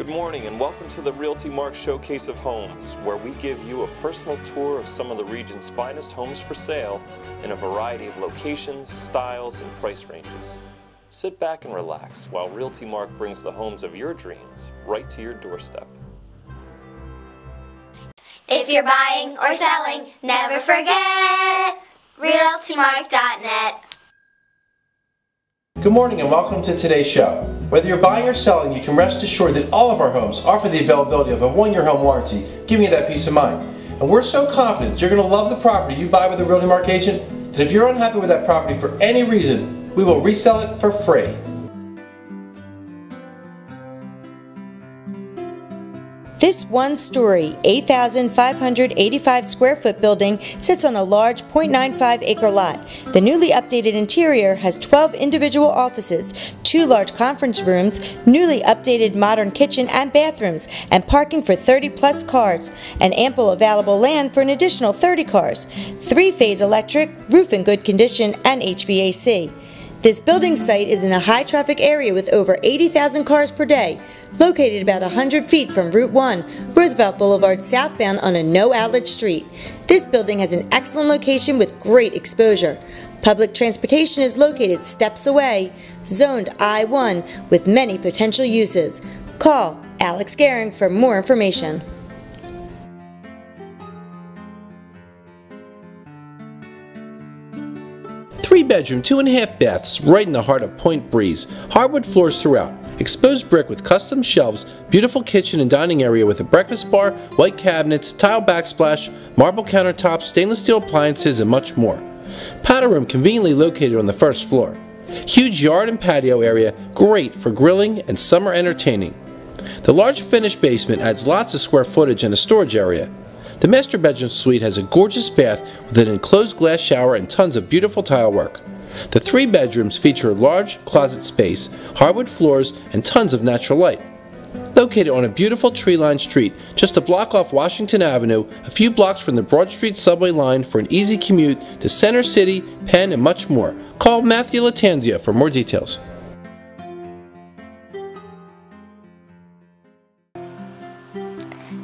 Good morning and welcome to the Realty Mark Showcase of Homes, where we give you a personal tour of some of the region's finest homes for sale in a variety of locations, styles, and price ranges. Sit back and relax while Realty Mark brings the homes of your dreams right to your doorstep. If you're buying or selling, never forget RealtyMark.net. Good morning and welcome to today's show. Whether you're buying or selling, you can rest assured that all of our homes offer the availability of a one-year home warranty, giving you that peace of mind. And we're so confident that you're going to love the property you buy with a Realty Mark agent that if you're unhappy with that property for any reason, we will resell it for free. This one-story, 8,585 square foot building sits on a large 0.95 acre lot. The newly updated interior has 12 individual offices, two large conference rooms, newly updated modern kitchen and bathrooms, and parking for 30 plus cars, and ample available land for an additional 30 cars, three-phase electric, roof in good condition, and HVAC. This building site is in a high traffic area with over 80,000 cars per day, located about 100 feet from Route 1, Roosevelt Boulevard southbound on a no outlet street. This building has an excellent location with great exposure. Public transportation is located steps away, zoned I-1 with many potential uses. Call Alex Gehring for more information. Three bedroom, two and a half baths, right in the heart of Point Breeze. Hardwood floors throughout. Exposed brick with custom shelves, beautiful kitchen and dining area with a breakfast bar, white cabinets, tile backsplash, marble countertops, stainless steel appliances, and much more. Powder room conveniently located on the first floor. Huge yard and patio area, great for grilling and summer entertaining. The large finished basement adds lots of square footage and a storage area. The master bedroom suite has a gorgeous bath with an enclosed glass shower and tons of beautiful tile work. The three bedrooms feature large closet space, hardwood floors, and tons of natural light. Located on a beautiful tree-lined street, just a block off Washington Avenue, a few blocks from the Broad Street subway line for an easy commute to Center City, Penn, and much more. Call Matthew Latanzia for more details.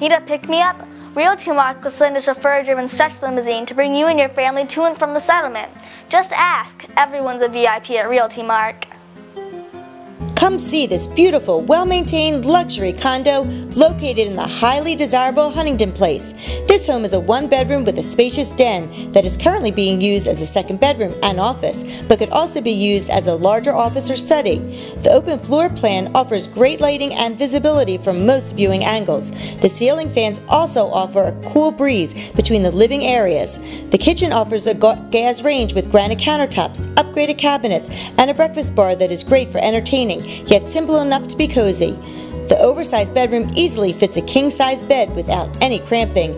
Need a pick-me-up? Realty Mark will send a chauffeur-driven stretch limousine to bring you and your family to and from the settlement. Just ask. Everyone's a VIP at Realty Mark. Come see this beautiful, well-maintained luxury condo located in the highly desirable Huntington Place. This home is a one-bedroom with a spacious den that is currently being used as a second bedroom and office, but could also be used as a larger office or study. The open floor plan offers great lighting and visibility from most viewing angles. The ceiling fans also offer a cool breeze between the living areas. The kitchen offers a gas range with granite countertops, upgraded cabinets, and a breakfast bar that is great for entertaining yet simple enough to be cozy. The oversized bedroom easily fits a king-size bed without any cramping,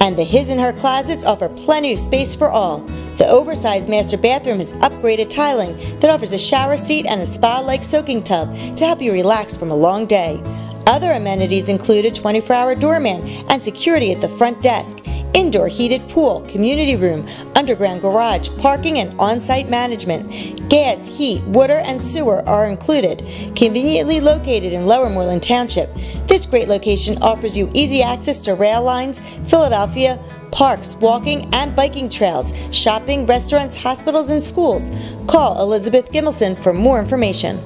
and the his and her closets offer plenty of space for all. The oversized master bathroom has upgraded tiling that offers a shower seat and a spa-like soaking tub to help you relax from a long day. Other amenities include a 24-hour doorman and security at the front desk, indoor heated pool, community room, underground garage, parking and on-site management. Gas, heat, water, and sewer are included. Conveniently located in Lower Moreland Township, this great location offers you easy access to rail lines, Philadelphia, parks, walking and biking trails, shopping, restaurants, hospitals, and schools. Call Elizabeth Gimelson for more information.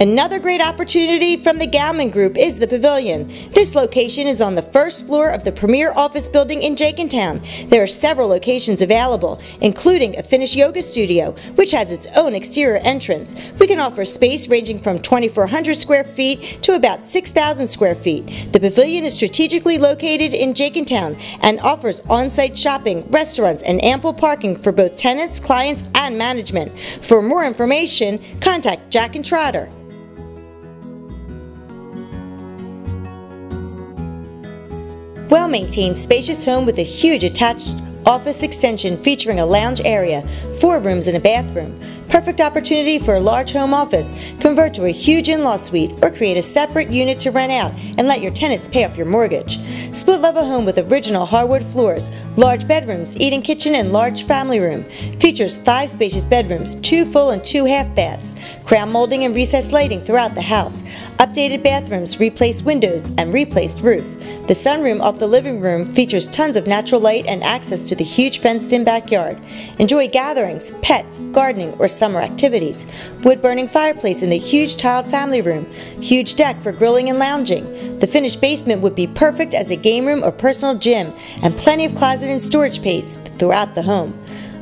Another great opportunity from the Galman Group is the Pavilion. This location is on the first floor of the premier office building in Jenkintown. There are several locations available, including a Finnish yoga studio, which has its own exterior entrance. We can offer space ranging from 2,400 square feet to about 6,000 square feet. The Pavilion is strategically located in Jenkintown and offers on-site shopping, restaurants, and ample parking for both tenants, clients, and management. For more information, contact Jack and Trotter. Well-maintained spacious home with a huge attached office extension featuring a lounge area, four rooms and a bathroom. Perfect opportunity for a large home office. Convert to a huge in-law suite or create a separate unit to rent out and let your tenants pay off your mortgage. Split level home with original hardwood floors, large bedrooms, eating kitchen, and large family room. Features five spacious bedrooms, two full and two half baths, crown molding and recessed lighting throughout the house, updated bathrooms, replaced windows, and replaced roof. The sunroom off the living room features tons of natural light and access to the huge fenced-in backyard. Enjoy gatherings, pets, gardening, or summer activities. Wood-burning fireplace in the huge tiled family room. Huge deck for grilling and lounging. The finished basement would be perfect as a game room or personal gym, and plenty of closet and storage space throughout the home.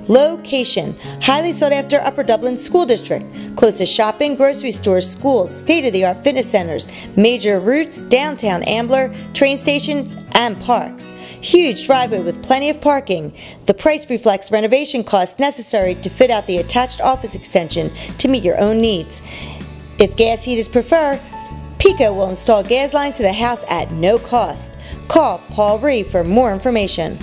Location Highly sought after Upper Dublin School District. Close to shopping, grocery stores, schools, state of the art fitness centers, major routes, downtown Ambler, train stations, and parks. Huge driveway with plenty of parking. The price reflects renovation costs necessary to fit out the attached office extension to meet your own needs. If gas heat is preferred, PECO will install gas lines to the house at no cost. Call Paul Ree for more information.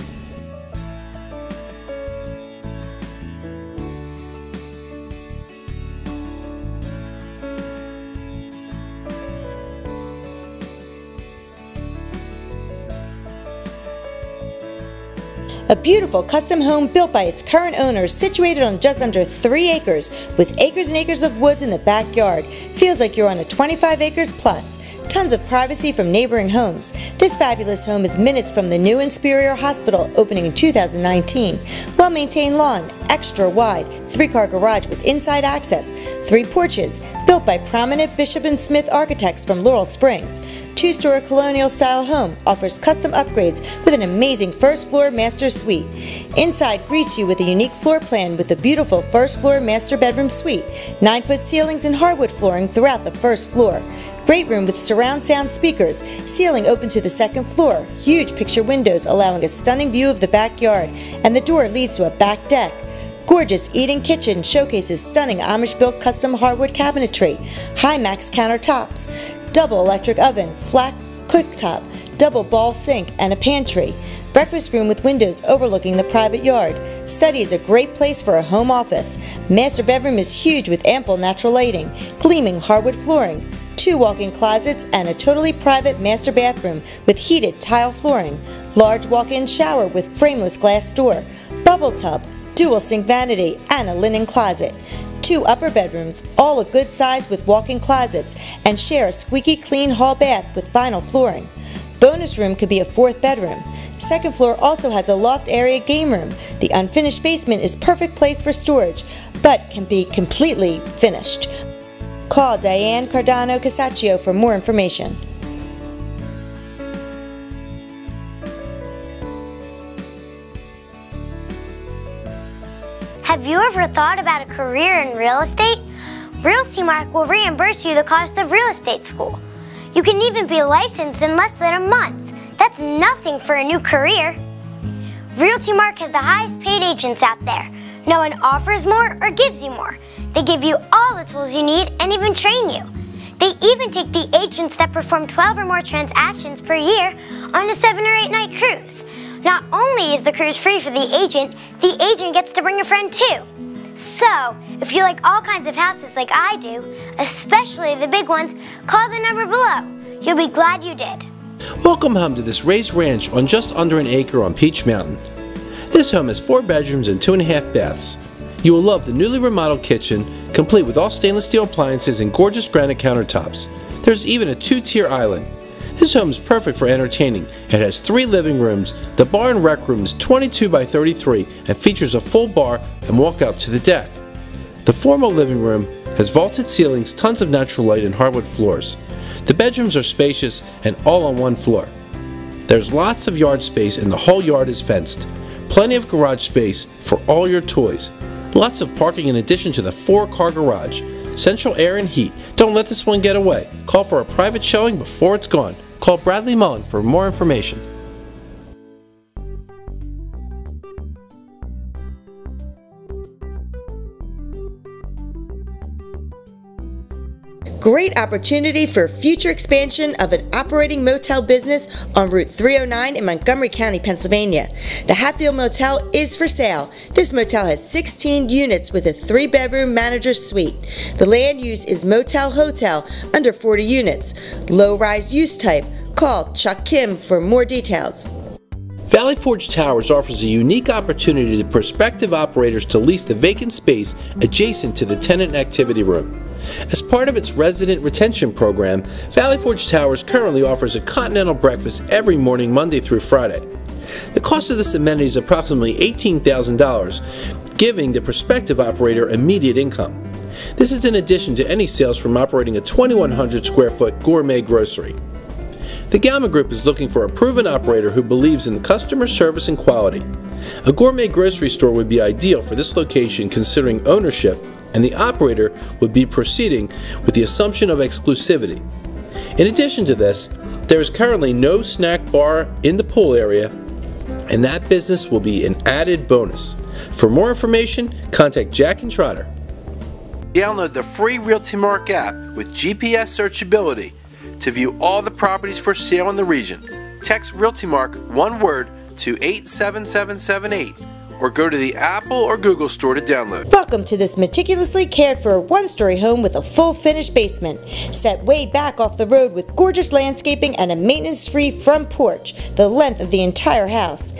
A beautiful custom home built by its current owners situated on just under 3 acres with acres and acres of woods in the backyard. Feels like you're on a 25 acres plus. Tons of privacy from neighboring homes. This fabulous home is minutes from the new Inspira Hospital opening in 2019. Well-maintained lawn, extra wide, three-car garage with inside access, three porches, built by prominent Bishop and Smith architects from Laurel Springs two-story colonial-style home offers custom upgrades with an amazing first-floor master suite. Inside greets you with a unique floor plan with a beautiful first-floor master bedroom suite, 9-foot ceilings and hardwood flooring throughout the first floor. Great room with surround sound speakers, ceiling open to the second floor, huge picture windows allowing a stunning view of the backyard, and the door leads to a back deck. Gorgeous eating kitchen showcases stunning Amish-built custom hardwood cabinetry, HI-MACS countertops, double electric oven, flat cooktop, double ball sink, and a pantry. Breakfast room with windows overlooking the private yard. Study is a great place for a home office. Master bedroom is huge with ample natural lighting, gleaming hardwood flooring, two walk-in closets, and a totally private master bathroom with heated tile flooring. Large walk-in shower with frameless glass door, bubble tub, dual sink vanity, and a linen closet two upper bedrooms, all a good size with walk-in closets, and share a squeaky clean hall bath with vinyl flooring. Bonus room could be a fourth bedroom. Second floor also has a loft area game room. The unfinished basement is perfect place for storage, but can be completely finished. Call Diane Cardano Casaccio for more information. Have you ever thought about a career in real estate? Realty Mark will reimburse you the cost of real estate school. You can even be licensed in less than a month. That's nothing for a new career. Realty Mark has the highest paid agents out there. No one offers more or gives you more. They give you all the tools you need and even train you. They even take the agents that perform 12 or more transactions per year on a 7 or 8 night cruise. Not only is the cruise free for the agent, the agent gets to bring a friend too. So, if you like all kinds of houses like I do, especially the big ones, call the number below. You'll be glad you did. Welcome home to this raised ranch on just under an acre on Peach Mountain. This home has four bedrooms and two and a half baths. You will love the newly remodeled kitchen, complete with all stainless steel appliances and gorgeous granite countertops. There's even a two-tier island. This home is perfect for entertaining. It has three living rooms. The bar and rec room is 22 by 33 and features a full bar and walkout to the deck. The formal living room has vaulted ceilings, tons of natural light, and hardwood floors. The bedrooms are spacious and all on one floor. There's lots of yard space and the whole yard is fenced. Plenty of garage space for all your toys. Lots of parking in addition to the four car garage. Central air and heat. Don't let this one get away. Call for a private showing before it's gone. Call Bradley Mullen for more information. Great opportunity for future expansion of an operating motel business on Route 309 in Montgomery County, Pennsylvania. The Hatfield Motel is for sale. This motel has 16 units with a three bedroom manager's suite. The land use is motel hotel under 40 units. Low rise use type. Call Chuck Kim for more details. Valley Forge Towers offers a unique opportunity to prospective operators to lease the vacant space adjacent to the tenant activity room. As part of its resident retention program, Valley Forge Towers currently offers a continental breakfast every morning Monday through Friday. The cost of this amenity is approximately $18,000, giving the prospective operator immediate income. This is in addition to any sales from operating a 2,100 square foot gourmet grocery. The Galman Group is looking for a proven operator who believes in the customer service and quality. A gourmet grocery store would be ideal for this location considering ownership and the operator would be proceeding with the assumption of exclusivity. In addition to this, there is currently no snack bar in the pool area, and that business will be an added bonus. For more information, contact Jack and Trotter. Download the free Realty Mark app with GPS searchability to view all the properties for sale in the region. Text Realty Mark one word to 87778 or go to the Apple or Google store to download. Welcome to this meticulously cared for one-story home with a full finished basement. Set way back off the road with gorgeous landscaping and a maintenance-free front porch, the length of the entire house.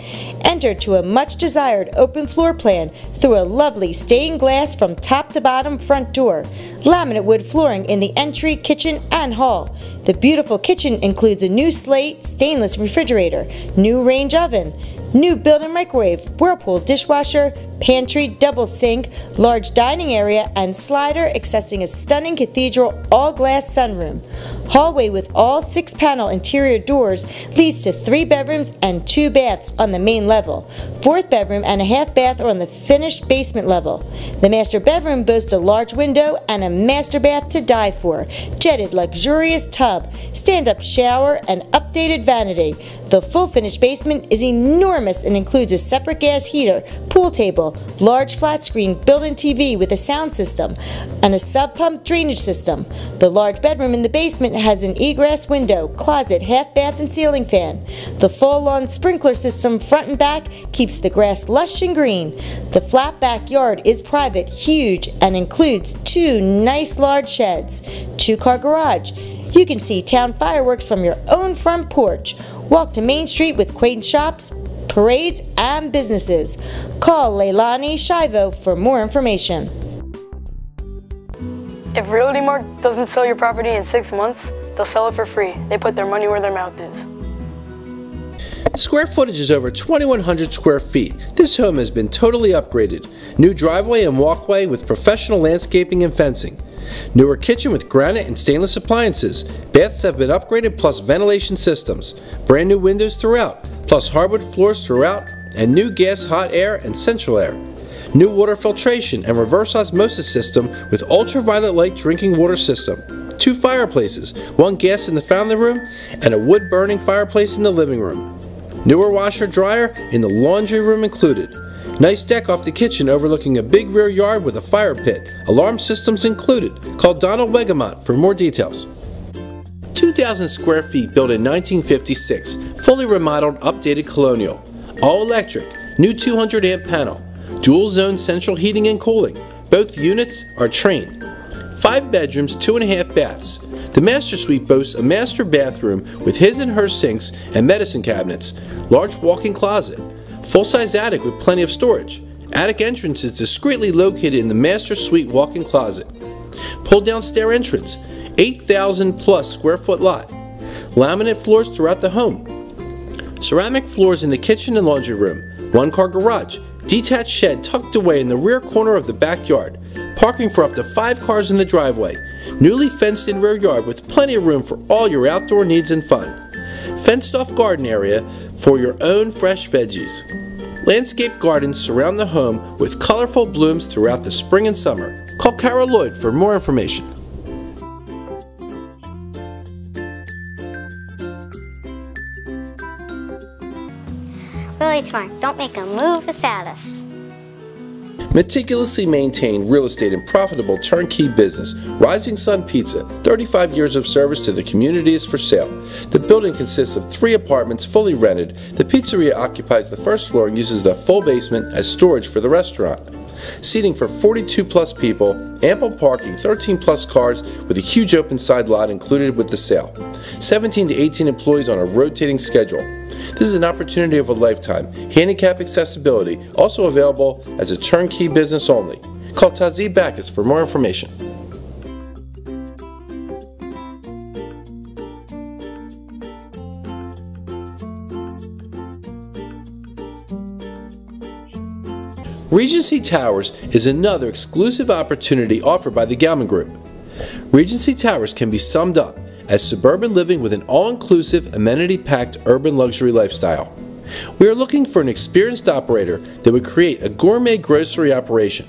Enter to a much-desired open floor plan through a lovely stained glass from top to bottom front door. Laminate wood flooring in the entry, kitchen, and hall. The beautiful kitchen includes a new slate stainless refrigerator, new range oven, New built-in microwave, Whirlpool dishwasher, pantry, double sink, large dining area, and slider accessing a stunning cathedral all-glass sunroom. Hallway with all six-panel interior doors leads to three bedrooms and two baths on the main level. Fourth bedroom and a half bath are on the finished basement level. The master bedroom boasts a large window and a master bath to die for, jetted luxurious tub, stand-up shower, and updated vanity. The full finished basement is enormous and includes a separate gas heater, pool table, large flat screen built-in TV with a sound system, and a sub pump drainage system. The large bedroom in the basement has an egress window, closet, half bath, and ceiling fan. The full lawn sprinkler system front and back keeps the grass lush and green. The flat backyard is private, huge, and includes two nice large sheds, two car garage. You can see town fireworks from your own front porch. Walk to Main Street with quaint shops, parades, and businesses. Call Leilani Shivo for more information. If Realty Mark doesn't sell your property in six months, they'll sell it for free. They put their money where their mouth is. Square footage is over 2,100 square feet. This home has been totally upgraded. New driveway and walkway with professional landscaping and fencing. Newer kitchen with granite and stainless appliances. Baths have been upgraded plus ventilation systems. Brand new windows throughout, plus hardwood floors throughout, and new gas hot air and central air new water filtration and reverse osmosis system with ultraviolet light drinking water system, two fireplaces, one gas in the family room, and a wood burning fireplace in the living room. Newer washer dryer in the laundry room included. Nice deck off the kitchen overlooking a big rear yard with a fire pit. Alarm systems included. Call Donald Wegamont for more details. 2,000 square feet built in 1956, fully remodeled, updated colonial. All electric, new 200 amp panel, Dual zone central heating and cooling. Both units are Trane. Five bedrooms, two and a half baths. The master suite boasts a master bathroom with his and her sinks and medicine cabinets, large walk-in closet, full-size attic with plenty of storage. Attic entrance is discreetly located in the master suite walk-in closet. Pull-down stair entrance, 8,000 plus square foot lot. Laminate floors throughout the home. Ceramic floors in the kitchen and laundry room. One car garage, Detached shed tucked away in the rear corner of the backyard. Parking for up to five cars in the driveway. Newly fenced in rear yard with plenty of room for all your outdoor needs and fun. Fenced off garden area for your own fresh veggies. Landscape gardens surround the home with colorful blooms throughout the spring and summer. Call Carol Lloyd for more information. Don't make a move without us. Meticulously maintained real estate and profitable turnkey business, Rising Sun Pizza, 35 years of service to the community is for sale. The building consists of three apartments fully rented. The pizzeria occupies the first floor and uses the full basement as storage for the restaurant. Seating for 42 plus people, ample parking, 13 plus cars with a huge open side lot included with the sale. 17 to 18 employees on a rotating schedule. This is an opportunity of a lifetime. Handicap accessibility, also available as a turnkey business only. Call Tazi Backus for more information. Regency Towers is another exclusive opportunity offered by the Galman Group. Regency Towers can be summed up as suburban living with an all-inclusive, amenity-packed urban luxury lifestyle. We are looking for an experienced operator that would create a gourmet grocery operation.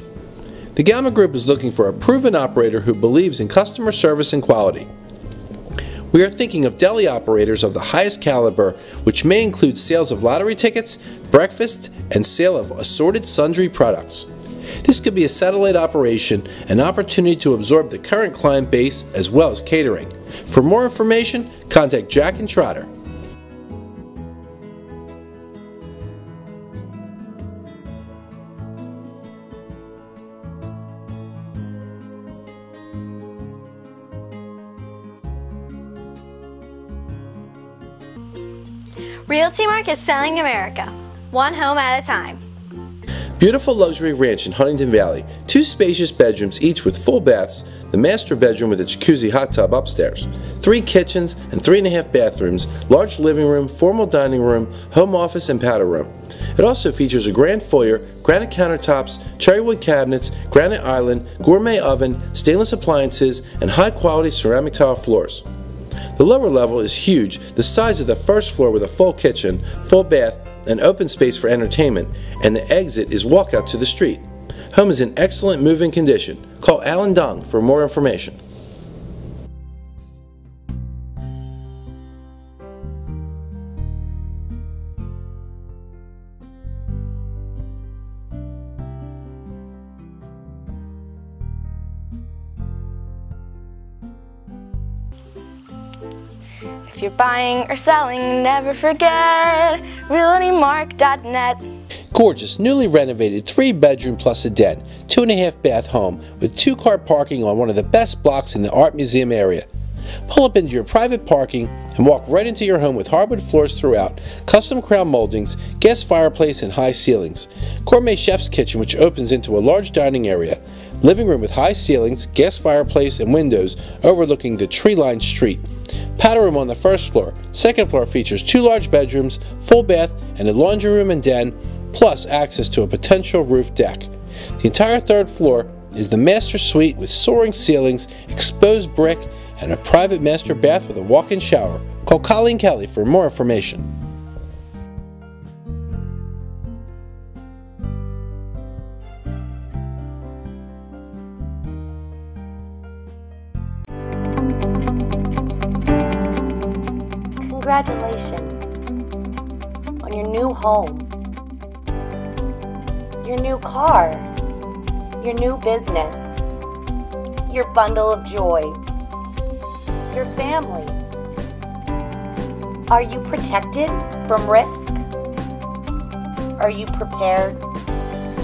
The Galman Group is looking for a proven operator who believes in customer service and quality. We are thinking of deli operators of the highest caliber, which may include sales of lottery tickets, breakfast, and sale of assorted sundry products. This could be a satellite operation, an opportunity to absorb the current client base as well as catering. For more information, contact Jack and Trotter. Realty Mark is selling America, one home at a time. Beautiful luxury ranch in Huntingdon Valley. Two spacious bedrooms, each with full baths, the master bedroom with a jacuzzi hot tub upstairs. Three kitchens and three and a half bathrooms, large living room, formal dining room, home office, and powder room. It also features a grand foyer, granite countertops, cherrywood cabinets, granite island, gourmet oven, stainless appliances, and high quality ceramic tile floors. The lower level is huge, the size of the first floor with a full kitchen, full bath, and open space for entertainment, and the exit is walkout to the street. Home is in excellent moving condition. Call Alan Dong for more information. If you're buying or selling, never forget realtymark.net. Gorgeous, newly renovated, three bedroom plus a den, two and a half bath home with two car parking on one of the best blocks in the Art Museum area. Pull up into your private parking and walk right into your home with hardwood floors throughout, custom crown moldings, gas fireplace, and high ceilings. Gourmet chef's kitchen, which opens into a large dining area. Living room with high ceilings, gas fireplace, and windows overlooking the tree lined street. Powder room on the first floor. Second floor features two large bedrooms, full bath, and a laundry room and den, plus access to a potential roof deck. The entire third floor is the master suite with soaring ceilings, exposed brick, and a private master bath with a walk-in shower. Call Colleen Kelly for more information. On your new home, your new car, your new business, your bundle of joy, your family. Are you protected from risk? Are you prepared?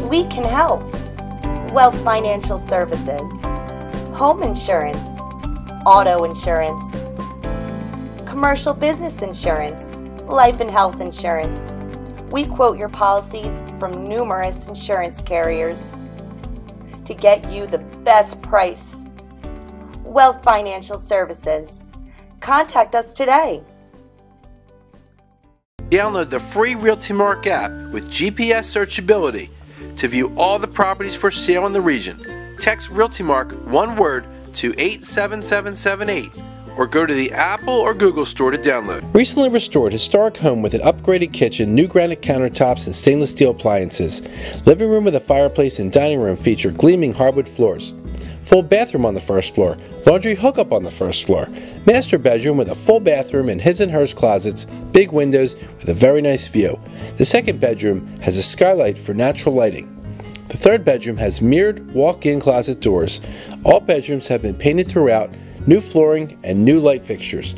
We can help. Wealth Financial Services, home insurance, auto insurance, commercial business insurance, life and health insurance. We quote your policies from numerous insurance carriers to get you the best price. Wealth Financial Services. Contact us today. Download the free Realty Mark app with GPS searchability to view all the properties for sale in the region. Text Realty Mark one word to 87778 or go to the Apple or Google store to download. Recently restored historic home with an upgraded kitchen, new granite countertops, and stainless steel appliances. Living room with a fireplace and dining room feature gleaming hardwood floors. Full bathroom on the first floor, laundry hookup on the first floor, master bedroom with a full bathroom and his and hers closets, big windows with a very nice view. The second bedroom has a skylight for natural lighting. The third bedroom has mirrored walk-in closet doors. All bedrooms have been painted throughout, new flooring and new light fixtures.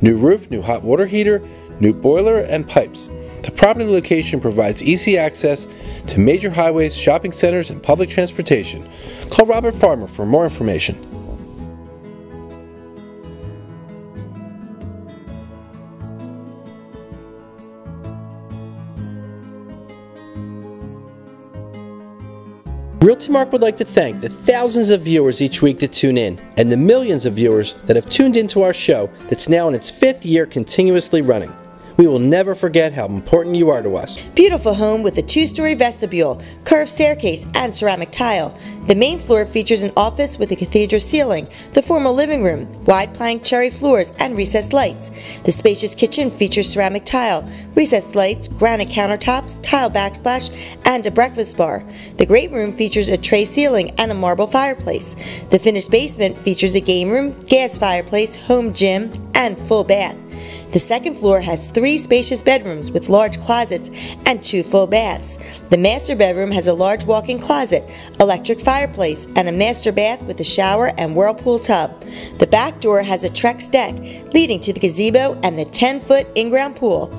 New roof, new hot water heater, new boiler and pipes. The property location provides easy access to major highways, shopping centers, and public transportation. Call Robert Farmer for more information. Realty Mark would like to thank the thousands of viewers each week that tune in, and the millions of viewers that have tuned into our show that's now in its fifth year continuously running. We will never forget how important you are to us. Beautiful home with a two-story vestibule, curved staircase, and ceramic tile. The main floor features an office with a cathedral ceiling, the formal living room, wide plank cherry floors, and recessed lights. The spacious kitchen features ceramic tile, recessed lights, granite countertops, tile backsplash, and a breakfast bar. The great room features a tray ceiling and a marble fireplace. The finished basement features a game room, gas fireplace, home gym, and full bath. The second floor has three spacious bedrooms with large closets and two full baths. The master bedroom has a large walk-in closet, electric fireplace, and a master bath with a shower and whirlpool tub. The back door has a Trex deck leading to the gazebo and the 10-foot in-ground pool.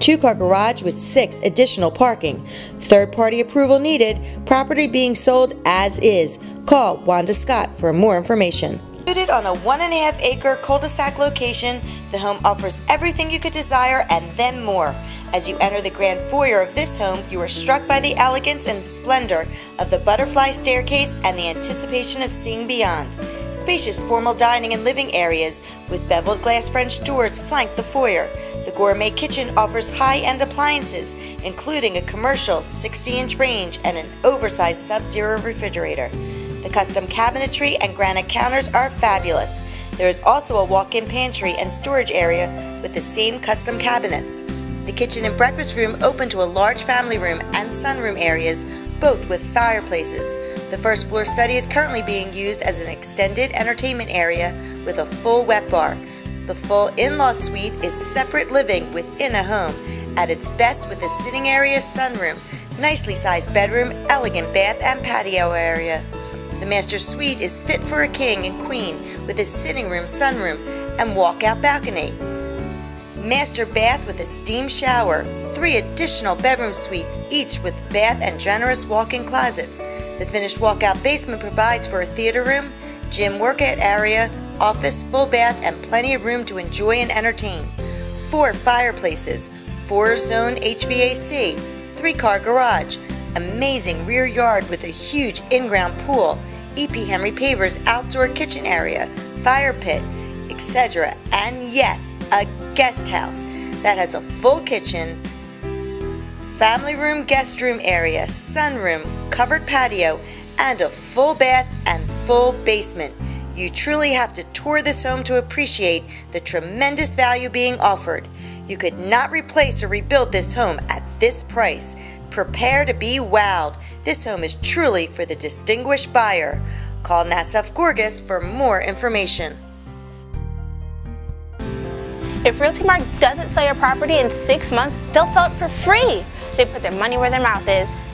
Two-car garage with six additional parking. Third-party approval needed. Property being sold as is. Call Wanda Scott for more information. Located on a one and a half acre cul-de-sac location, the home offers everything you could desire and then more. As you enter the grand foyer of this home, you are struck by the elegance and splendor of the butterfly staircase and the anticipation of seeing beyond. Spacious formal dining and living areas with beveled glass French doors flank the foyer. The gourmet kitchen offers high-end appliances, including a commercial 60-inch range and an oversized Sub-Zero refrigerator. The custom cabinetry and granite counters are fabulous. There is also a walk-in pantry and storage area with the same custom cabinets. The kitchen and breakfast room open to a large family room and sunroom areas, both with fireplaces. The first floor study is currently being used as an extended entertainment area with a full wet bar. The full in-law suite is separate living within a home, at its best with a sitting area sunroom, nicely sized bedroom, elegant bath and patio area. The master suite is fit for a king and queen with a sitting room, sunroom, and walkout balcony. Master bath with a steam shower, three additional bedroom suites, each with bath and generous walk-in closets. The finished walkout basement provides for a theater room, gym workout area, office, full bath, and plenty of room to enjoy and entertain. Four fireplaces, four zone HVAC, three car garage, amazing rear yard with a huge in-ground pool, EP Henry Pavers outdoor kitchen area, fire pit, etc. And yes, a guest house that has a full kitchen, family room, guest room area, sunroom, covered patio, and a full bath and full basement. You truly have to tour this home to appreciate the tremendous value being offered. You could not replace or rebuild this home at this price. Prepare to be wowed. This home is truly for the distinguished buyer. Call Nassaf Gorgas for more information. If Realty Mark doesn't sell your property in six months, they'll sell it for free. They put their money where their mouth is.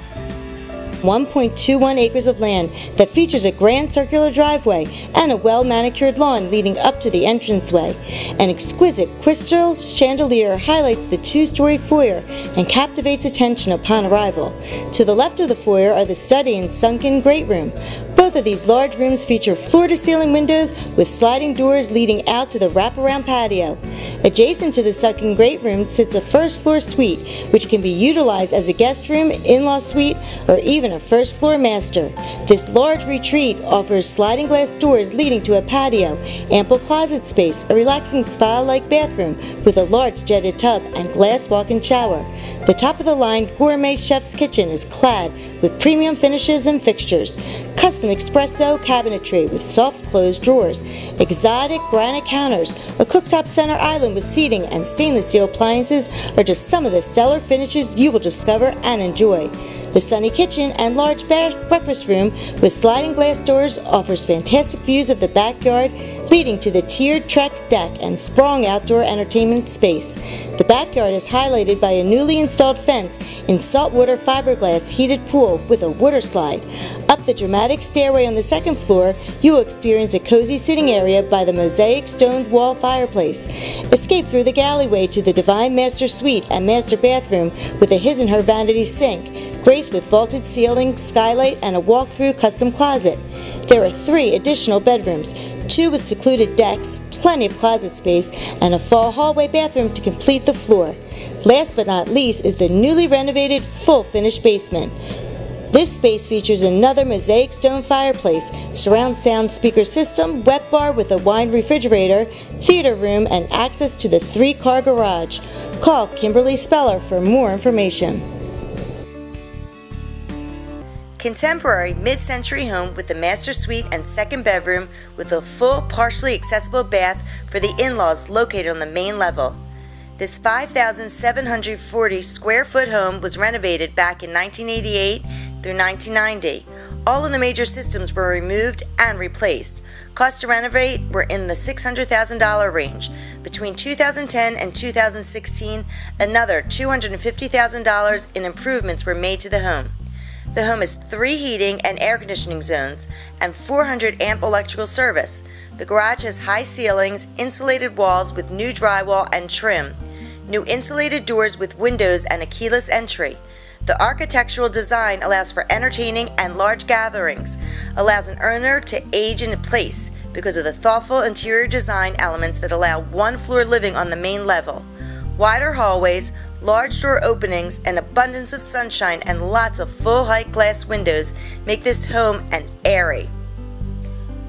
1.21 acres of land that features a grand circular driveway and a well-manicured lawn leading up to the entranceway. An exquisite crystal chandelier highlights the two-story foyer and captivates attention upon arrival. To the left of the foyer are the study and sunken great room. Both of these large rooms feature floor-to-ceiling windows with sliding doors leading out to the wraparound patio. Adjacent to the second great room sits a first-floor suite, which can be utilized as a guest room, in-law suite, or even a first floor master. This large retreat offers sliding glass doors leading to a patio, ample closet space, a relaxing spa-like bathroom with a large jetted tub and glass walk-in shower. The top-of-the-line gourmet chef's kitchen is clad with premium finishes and fixtures, custom espresso cabinetry with soft closed drawers, exotic granite counters, a cooktop center island with seating and stainless steel appliances are just some of the stellar finishes you will discover and enjoy. The sunny kitchen and large breakfast room with sliding glass doors offers fantastic views of the backyard leading to the tiered Trex deck and sprawling outdoor entertainment space. The backyard is highlighted by a newly installed fence in saltwater fiberglass heated pool with a water slide. Up the dramatic stairway on the second floor, you will experience a cozy sitting area by the mosaic stone wall fireplace. Escape through the galleyway to the Divine Master Suite and Master Bathroom with a his and her vanity sink, graced with vaulted ceiling, skylight, and a walk-through custom closet. There are three additional bedrooms, two with secluded decks, plenty of closet space, and a fall hallway bathroom to complete the floor. Last but not least is the newly renovated full finished basement. This space features another mosaic stone fireplace, surround sound speaker system, wet bar with a wine refrigerator, theater room, and access to the three-car garage. Call Kimberly Speller for more information. Contemporary mid-century home with the master suite and second bedroom with a full partially accessible bath for the in-laws located on the main level. This 5,740 square foot home was renovated back in 1988 through 1990. All of the major systems were removed and replaced. Costs to renovate were in the $600,000 range. Between 2010 and 2016, another $250,000 in improvements were made to the home. The home has three heating and air conditioning zones and 400 amp electrical service. The garage has high ceilings, insulated walls with new drywall and trim, new insulated doors with windows and a keyless entry. The architectural design allows for entertaining and large gatherings, allows an owner to age in place because of the thoughtful interior design elements that allow one floor living on the main level. Wider hallways, large door openings, an abundance of sunshine, and lots of full height glass windows make this home an airy.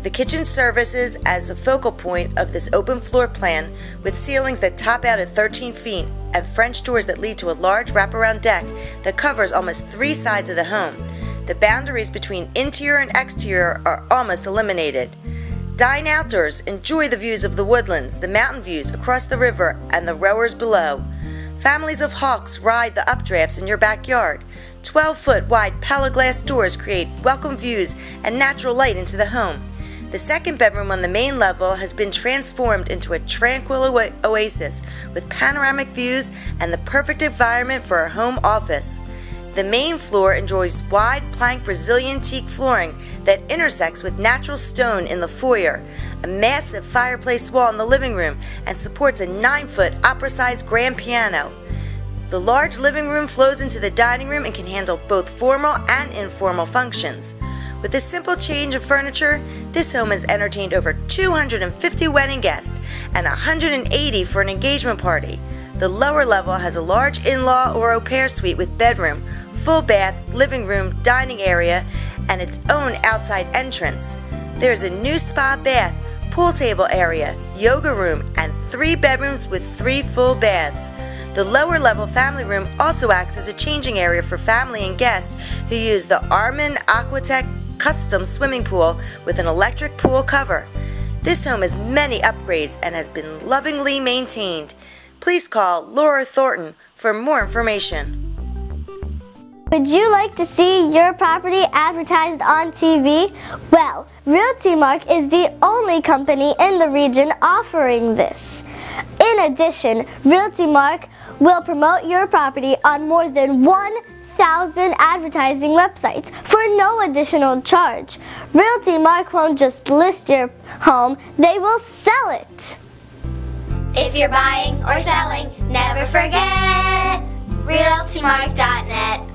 The kitchen services as a focal point of this open floor plan with ceilings that top out at 13 feet and French doors that lead to a large wraparound deck that covers almost three sides of the home. The boundaries between interior and exterior are almost eliminated. Dine outdoors, enjoy the views of the woodlands, the mountain views across the river, and the rowers below. Families of hawks ride the updrafts in your backyard. 12 foot wide Pella glass doors create welcome views and natural light into the home. The second bedroom on the main level has been transformed into a tranquil oasis with panoramic views and the perfect environment for a home office. The main floor enjoys wide plank Brazilian teak flooring that intersects with natural stone in the foyer, a massive fireplace wall in the living room, and supports a 9 foot opera sized grand piano. The large living room flows into the dining room and can handle both formal and informal functions. With a simple change of furniture, this home has entertained over 250 wedding guests and 180 for an engagement party. The lower level has a large in-law or au pair suite with bedroom, full bath, living room, dining area, and its own outside entrance. There is a new spa bath, pool table area, yoga room, and three bedrooms with three full baths. The lower level family room also acts as a changing area for family and guests who use the Arman Aquatech custom swimming pool with an electric pool cover. This home has many upgrades and has been lovingly maintained. Please call Laura Thornton for more information. Would you like to see your property advertised on TV? Well, Realty Mark is the only company in the region offering this. In addition, Realty Mark will promote your property on more than one thousand advertising websites for no additional charge. Realty Mark won't just list your home, they will sell it. If you're buying or selling, never forget RealtyMark.com.